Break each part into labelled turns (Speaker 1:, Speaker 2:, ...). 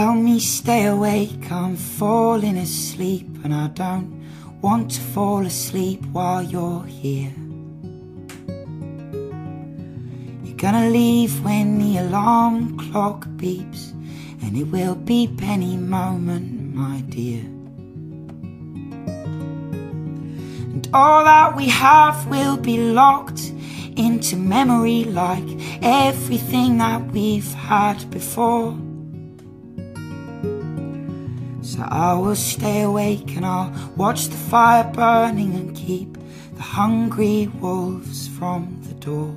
Speaker 1: Help me stay awake, I'm falling asleep and I don't want to fall asleep while you're here. You're gonna leave when the alarm clock beeps, and it will beep any moment, my dear. And all that we have will be locked into memory like everything that we've had before. So I will stay awake and I'll watch the fire burning and keep the hungry wolves from the door.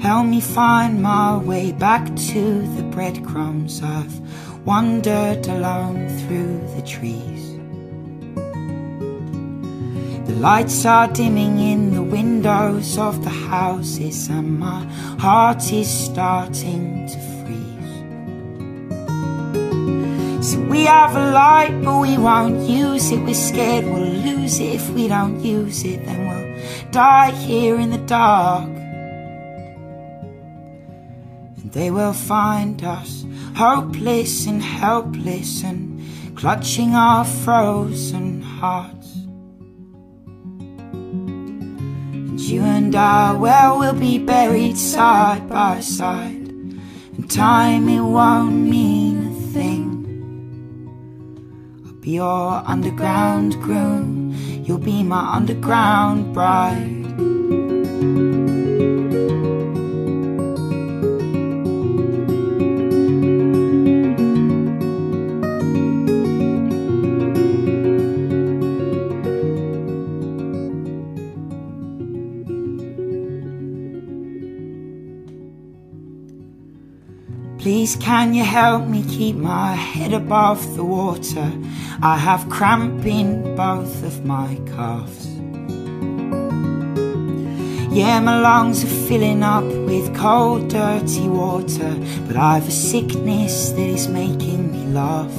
Speaker 1: Help me find my way back to the breadcrumbs I've wandered alone through the trees. The lights are dimming in the windows of the houses, and my heart is starting to freeze. So we have a light, but we won't use it. We're scared we'll lose it. If we don't use it, then we'll die here in the dark. And they will find us hopeless and helpless and clutching our frozen hearts. You and I, well, we'll be buried side by side. And time, it won't mean a thing. I'll be your underground groom, you'll be my underground bride. Please can you help me keep my head above the water? I have cramp in both of my calves. Yeah, my lungs are filling up with cold, dirty water, but I've a sickness that is making me laugh.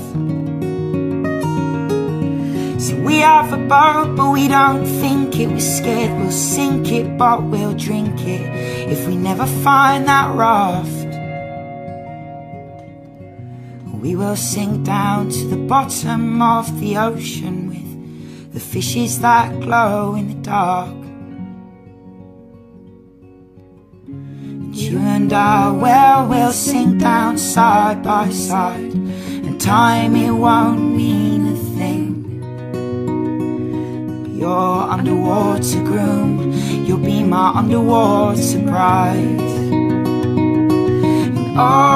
Speaker 1: So we have a boat, but we don't think it. We're scared we'll sink it, but we'll drink it if we never find that raft. We will sink down to the bottom of the ocean with the fishes that glow in the dark. And you and I, well, we'll sink down side by side, and time it won't mean a thing. Your underwater groom, you'll be my underwater bride. And oh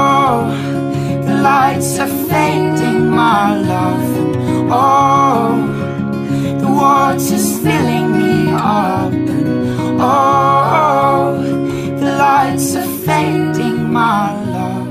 Speaker 1: oh The water's filling me up. And oh The lights are fading my love.